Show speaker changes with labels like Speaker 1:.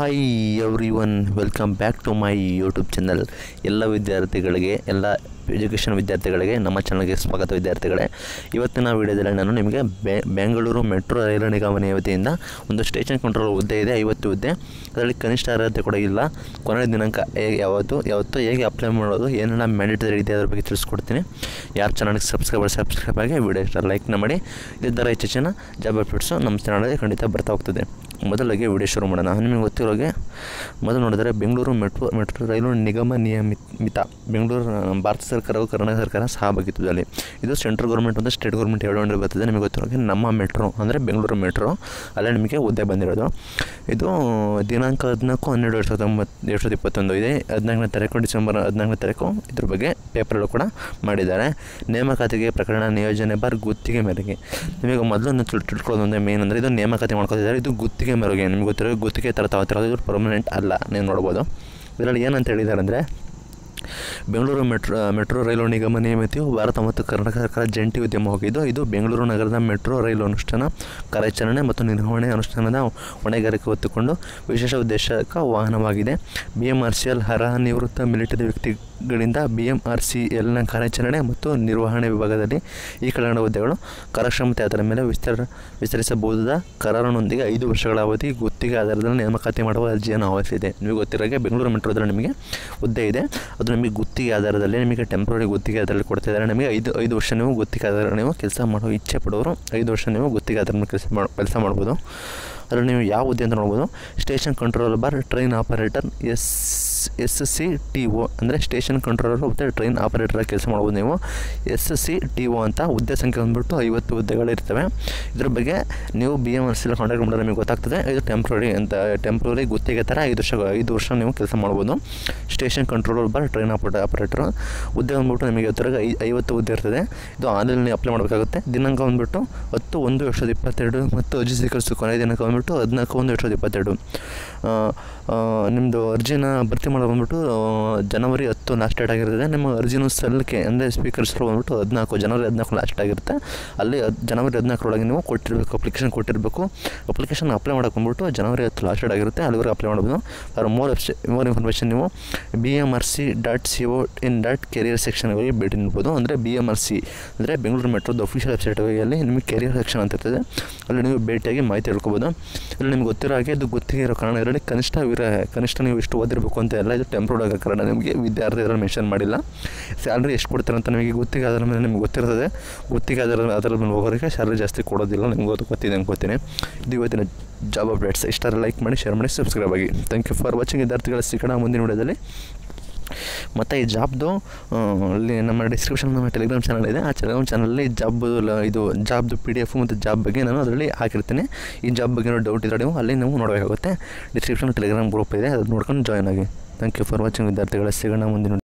Speaker 1: Hi everyone welcome back to my YouTube channel ಎಲ್ಲ ವಿದ್ಯಾರ್ಥಿಗಳಿಗೆ, ಎಲ್ಲ ಎಜುಕೇಷನ್ ವಿದ್ಯಾರ್ಥಿಗಳಿಗೆ, ನಮ್ಮ ಚಾನಲ್ಗೆ ಸ್ವಾಗತ ವಿದ್ಯಾರ್ಥಿಗಳೇ. ಇವತ್ತಿನ ವಿಡಿಯೋದಲ್ಲಿ ನಾನು ನಿಮಗೆ ಬೆಂಗಳೂರು ಮೆಟ್ರೋ ರೈಲು ನಿಗಮ ವತಿಯಿಂದ ಒಂದು ಸ್ಟೇಷನ್ ಕಂಟ್ರೋಲ್ ಹುದ್ದೆ ಇದೆ, ಐವತ್ತು ಹುದ್ದೆ. ಅದರಲ್ಲಿ ಕನಿಷ್ಠ ಅರ್ಹತೆ ಕೂಡ ಇಲ್ಲ. ಕೊನೆಯ ದಿನಾಂಕ ಹೇಗೆ, ಯಾವತ್ತು ಯಾವತ್ತು, ಹೇಗೆ ಅಪ್ಲೈ ಮಾಡೋದು, ಏನೆಲ್ಲ ಮ್ಯಾಂಡೇಟರಿ ಇದೆ ಅದ್ರ ಬಗ್ಗೆ ತಿಳಿಸ್ಕೊಡ್ತೀನಿ. ಯಾರು ಚಾನಲ್ಗೆ ಸಬ್ಸ್ಕ್ರೈಬರ್ ಸಬ್ಸ್ಕ್ರೈಬ್ ಆಗಿ, ವಿಡಿಯೋ ಲೈಕ್ನ ಮಾಡಿ. ಇದೇ ಥರ ಹೆಚ್ಚಿನ ಜಾಬ್ ಅಪ್ಡೇಟ್ಸು ನಮ್ಮ ಚಾನಲ್ಗೆ ಖಂಡಿತ ಬರ್ತಾ ಹೋಗ್ತದೆ. ಮೊದಲಿಗೆ ವಿಡಿಯೋ ಶುರು ಮಾಡೋಣ ನಿಮಗೆ ಗೊತ್ತಿರೋಗೆ ಮೊದಲು ನೋಡಿದರೆ ಬೆಂಗಳೂರು ಮೆಟ್ರೋ ಮೆಟ್ರೋ ರೈಲು ನಿಗಮ ನಿಯಮಿತ ಬೆಂಗಳೂರು ಭಾರತ ಸರ್ಕಾರವು ಕರ್ನಾಟಕ ಸರ್ಕಾರ ಸಹಭಾಗಿತ್ವದಲ್ಲಿ ಇದು ಸೆಂಟ್ರಲ್ ಗೌರ್ಮೆಂಟ್ ಮತ್ತು ಸ್ಟೇಟ್ ಗೌರ್ಮೆಂಟ್ ಎರಡು ಒಂದು ಬರ್ತದೆ. ನಿಮಗೆ ಗೊತ್ತಿರೋಗೆ ನಮ್ಮ ಮೆಟ್ರೋ ಅಂದರೆ ಬೆಂಗಳೂರು ಮೆಟ್ರೋ, ಅಲ್ಲೇ ನಿಮಗೆ ಹುದ್ದೆ ಬಂದಿರೋದು. ಇದು ದಿನಾಂಕ ಹದಿನಾಲ್ಕು, ಹನ್ನೆರಡು ಎರಡು ಸಾವಿರದ ಒಂಬತ್ತು ಎರಡು ಸಾವಿರದ ಇಪ್ಪತ್ತೊಂದು ಇದೆ. ಹದಿನಾಲ್ಕನೇ ತಾರೀಕು, ಡಿಸೆಂಬರ್ ಹದಿನಾಲ್ಕನೇ ತಾರೀಕು ಇದ್ರ ಬಗ್ಗೆ ಪೇಪರ್ಗಳು ಕೂಡ ಮಾಡಿದ್ದಾರೆ. ನೇಮಕಾತಿಗೆ ಪ್ರಕರಣ ನಿಯೋಜನೆ ಬಾರ್ ಗುತ್ತಿಗೆ ಮೇರೆಗೆ. ನಿಮಗೆ ಮೊದಲು ತಿಳ್ಕೊಳ್ಳೋದು ಮೇನ್ ಅಂದರೆ ಇದು ನೇಮಕಾತಿ ಮಾಡ್ಕೊತಿದ್ದಾರೆ. ಇದು ಗುತ್ತಿಗೆ ಮೇರೆಗೆ ನಿಮ್ಗೆ ಗೊತ್ತಿರೋ ಗುತ್ತಿಗೆ ಥರ ತಗೋತಿರೋದು ಇದು ಪರ್ಮನೆಂಟ್ ಅಲ್ಲ, ನೀವು ನೋಡ್ಬೋದು. ಇದರಲ್ಲಿ ಏನಂತ ಹೇಳಿದ್ದಾರೆ ಅಂದರೆ ಬೆಂಗಳೂರು ಮೆಟ್ರೋ ಮೆಟ್ರೋ ರೈಲು ನಿಗಮ ನಿಯಮಿತಿಯು ಭಾರತ ಮತ್ತು ಕರ್ನಾಟಕ ಸರ್ಕಾರ ಜಂಟಿ ಉದ್ಯಮವಾಗಿದ್ದು ಇದು ಬೆಂಗಳೂರು ನಗರದ ಮೆಟ್ರೋ ರೈಲು ಅನುಷ್ಠಾನ ಕಾರ್ಯಾಚರಣೆ ಮತ್ತು ನಿರ್ವಹಣೆ ಅನುಷ್ಠಾನದ ಹೊಣೆಗಾರಿಕೆ ಹೊತ್ತುಕೊಂಡು ವಿಶೇಷ ಉದ್ದೇಶಕ ವಾಹನವಾಗಿದೆ. B M R C L ಅರ್ಹ ನಿವೃತ್ತ ಮಿಲಿಟರಿ ವ್ಯಕ್ತಿಗಳಿಂದ ಬಿ ಎಂ ಆರ್ ಸಿ ಎಲ್ನ ಕಾರ್ಯಾಚರಣೆ ಮತ್ತು ನಿರ್ವಹಣೆ ವಿಭಾಗದಲ್ಲಿ ಈ ಕಲ್ಯಾಣ ಹುದ್ದೆಗಳು ಕಾರ್ಯಕ್ಷಮತೆ ಅದರ ಮೇಲೆ ವಿಸ್ತರ, ವಿಸ್ತರಿಸಬಹುದಾದ ಕರಾರನೊಂದಿಗೆ ಐದು ವರ್ಷಗಳ ಅವಧಿ, ಗುತ್ತಿಗೆ ಆಧಾರದಲ್ಲಿ ನೇಮಕಾತಿ ಮಾಡುವ ಅರ್ಜಿಯನ್ನು ಆಹ್ವಾನಿಸಿದೆ. ನಿಮಗೆ ಗೊತ್ತಿರೋಗೆ ಬೆಂಗಳೂರು ಮೆಟ್ರೋದಲ್ಲಿ ನಿಮಗೆ ಹುದ್ದೆ ಇದೆ. ಅದು ನಿಮಗೆ ಗುತ್ತಿಗೆ ಆಧಾರದಲ್ಲಿ, ನಿಮಗೆ ಟೆಂಪ್ರರಿ ಗುತ್ತಿಗೆ ಆಧಾರದಲ್ಲಿ ಕೊಡ್ತಿದ್ದಾರೆ ನಿಮಗೆ ಐದು ಐದು ವರ್ಷ ನೀವು ಗುತ್ತಿಗೆ ಆಧಾರ ನೀವು ಕೆಲಸ ಮಾಡೋ ಇಚ್ಛೆ ಪಡೋರು ಐದು ವರ್ಷ ನೀವು ಗುತ್ತಿಗೆ ಆಧಾರ ಕೆಲಸ ಮಾಡಿ, ಕೆಲಸ ಮಾಡ್ಬೋದು. ಅದರಲ್ಲಿ ನೀವು ಯಾವ ಹುದ್ದೆ ಅಂತ ನೋಡ್ಬೋದು. Station control bar, train operator, S S C T O ಅಂದರೆ ಸ್ಟೇಷನ್ ಕಂಟ್ರೋಲರ್ ಮತ್ತು ಟ್ರೈನ್ ಆಪರೇಟರ್ ಕೆಲಸ ಮಾಡ್ಬೋದು ನೀವು. ಎಸ್ ಸಿ ಟಿ ಒ ಅಂತ ಹುದ್ದೆ ಸಂಖ್ಯೆ ಬಂದ್ಬಿಟ್ಟು ಐವತ್ತು ಹುದ್ದೆಗಳಿರ್ತವೆ. ಇದ್ರ ಬಗ್ಗೆ ನೀವು ಬಿ ಎಂ ಎಸ್ ಕಾಂಟ್ಯಾಕ್ಟ್ ಮಾಡಿದ್ರೆ ನಿಮಗೆ ಗೊತ್ತಾಗ್ತದೆ. ಇದು ಟೆಂಪ್ರರಿ ಅಂತ ಟೆಂಪ್ರರಿ ಗುತ್ತಿಗೆ ಥರ ಐದು ವರ್ಷ ಐದು ವರ್ಷ ನೀವು ಕೆಲಸ ಮಾಡ್ಬೋದು. ಸ್ಟೇಷನ್ ಕಂಟ್ರೋಲರ್ ಬರ್ ಟ್ರೈನ್ ಆಪರೇಟರ್ ಆಪರೇಟರ್ ಹುದ್ದೆ ಬಂದ್ಬಿಟ್ಟು ನಿಮಗೆ ಇವತ್ತರೆಗೆ ಐ, ಐವತ್ತು ಹುದ್ದೆ ಇರ್ತದೆ. ಇದು ಆನ್ಲೈನ್ ಅಪ್ಲೈ ಮಾಡಬೇಕಾಗುತ್ತೆ. ದಿನಾಂಕ ಬಂದ್ಬಿಟ್ಟು ಹತ್ತು, ಒಂದು ಎರಡು ಸಾವಿರದ ಇಪ್ಪತ್ತೆರಡು ಮತ್ತು ಅರ್ಜಿ ಸ್ವೀಕರಿಸೋ ಕೊನೆಯ ದಿನಾಂಕ ಬಂದ್ಬಿಟ್ಟು ಹದಿನಾಲ್ಕು, ಒಂದು ಎರಡು ಸಾವಿರದ ಇಪ್ಪತ್ತೆರಡು. ನಿಮ್ಮದು ಅರ್ಜಿನ ಭರ್ತಿ ಮಾಡೋದು ಬಂದ್ಬಿಟ್ಟು ಜನವರಿ ಹತ್ತು ಲಾಸ್ಟ್ ಡೇಟ್ ಆಗಿರ್ತದೆ ನಿಮ್ಮ ಅರ್ಜಿನ ಸಲ್ಲಿಕೆ ಅಂದರೆ ಸ್ಪೀಕರ್ಸ್ಗಳು ಬಂದ್ಬಿಟ್ಟು ಹದಿನಾಲ್ಕು, ಜನವರಿ ಹದಿನಾಲ್ಕು ಲಾಸ್ಟ್ ಆಗಿರುತ್ತೆ. ಅಲ್ಲಿ ಜನವರಿ ಹದಿನಾಲ್ಕರೊಳಗೆ ನೀವು ಕೊಟ್ಟಿರಬೇಕು ಅಪ್ಲಿಕೇಶನ್ ಕೊಟ್ಟಿರಬೇಕು. ಅಪ್ಲಿಕೇಶನ್ ಅಪ್ಲೈ ಮಾಡೋಕೆ ಬಂದ್ಬಿಟ್ಟು ಜನವರಿ ಹತ್ತು ಲಾಸ್ಟ್ ಡೇಟ್ ಆಗಿರುತ್ತೆ, ಅಲ್ಲಿವರೆಗೆ ಅಪ್ಲೈ ಮಾಡ್ಬೋದು. ಅವ್ರ ಮೋರ್ ಮೋರ್ ಇನ್ಫಾರ್ಮೇಷನ್ ನೀವು B M R C dot C O in dot career section ಹೋಗಿ ಭೇಟಿ ನೀಡ್ಬೋದು. ಅಂದರೆ ಬಿ ಎಂ ಆರ್ ಸಿ ಅಂದರೆ ಬೆಂಗಳೂರು ಮೆಟ್ರೋದ ಅಫಿಷಿಯಲ್ ವೆಬ್ಸೈಟ್ ಅಲ್ಲಿ ನಿಮಗೆ ಕೆರಿಯರ್ ಸೆಕ್ಷನ್ ಅಂತ ಇರ್ತದೆ. ಅಲ್ಲಿ ನೀವು ಭೇಟಿಯಾಗಿ ಮಾಹಿತಿ ತಿಳ್ಕೊಬೋದು. ಅಲ್ಲಿ ನಿಮ್ಗೆ ಗೊತ್ತಿರೋ ಹಾಗೆ, ಇದು ಗೊತ್ತಿಗೆ ಇರೋ ಕಾರಣ ಇರಲಿ ಕನಿಷ್ಠ ವಿರ, ಕನಿಷ್ಠ ನೀವು ಇಷ್ಟು ಓದಿರಬೇಕು ಅಂತ ಎಲ್ಲ ಇದು ಟೆಂಪ್ರೋಡ್ ಆಗೋ ಕಾರಣ ನಿಮಗೆ ವಿದ್ಯಾರ್ಥಿ ಇದರಲ್ಲಿ ಮೆನ್ಷನ್ ಮಾಡಿಲ್ಲ. ಸ್ಯಾಲ್ರಿ ಎಷ್ಟು ಕೊಡ್ತಾರೆ ಅಂತ ನಿಮಗೆ ಗೊತ್ತಿಗೆ ಅದರ ಮೇಲೆ ನಿಮ್ಗೆ ಗೊತ್ತಿರ್ತದೆ. ಗೊತ್ತಿಗೆ ಅದರ ಅದರ ಮೇಲೆ ಹೋಗೋರಿಗೆ ಸ್ಯಾಲ್ರಿ ಜಾಸ್ತಿ ಕೊಡೋದಿಲ್ಲ, ನಿಮ್ಗೆ ಗೊತ್ತು ಗೊತ್ತಿದೆ ಅನ್ಕೋತೀನಿ ಇದು ಇವತ್ತಿನ ಜಾಬ್ ಅಪ್ಡೇಟ್ಸ್ ಇಷ್ಟಾರ ಲೈಕ್ ಮಾಡಿ ಶೇರ್ ಮಾಡಿ ಸಬ್ಸ್ಕ್ರೈಬ್ ಆಗಿ. ಥ್ಯಾಂಕ್ ಯು ಫಾರ್ ವಾಚಿಂಗ್ ವಿದ್ಯಾರ್ಥಿಗಳ ಸಿಗೋಣ ಮುಂದಿನ ವಿಡಿಯೋದಲ್ಲಿ. ಮತ್ತು ಈ ಜಾಬ್ದು ಅಲ್ಲಿ ನಮ್ಮ ಡಿಸ್ಕ್ರಿಪ್ಷನ್ ನಮ್ಮ ಟೆಲಿಗ್ರಾಮ್ ಚಾನಲ್ ಇದೆ. ಆ ಟೆಲಿಗ್ರಾಮ್ ಚಾನಲಲ್ಲಿ ಜಾಬ್ ಇದು ಜಾಬ್ದು ಪಿ ಡಿ ಎಫ್ ಮತ್ತು ಜಾಬ್ ಬಗ್ಗೆ ನಾನು ಅದರಲ್ಲಿ ಹಾಕಿರ್ತೀನಿ. ಈ ಜಾಬ್ ಬಗ್ಗೆ ಡೌಟ್ ಇದ್ದರೆ ನೀವು ಅಲ್ಲಿ ನೀವು ನೋಡಬೇಕಾಗುತ್ತೆ. ಡಿಸ್ಕ್ರಿಪ್ಷನ್ ಟೆಲಿಗ್ರಾಮ್ ಗ್ರೂಪ್ ಇದೆ ಅದು ನೋಡ್ಕೊಂಡು ಜಾಯ್ನ್ ಆಗಿ. ಥ್ಯಾಂಕ್ ಯು ಫಾರ್ ವಾಚಿಂಗ್ ವಿದ್ಯಾರ್ಥಿಗಳ. ಸಿಗೋಣ ಮುಂದಿನ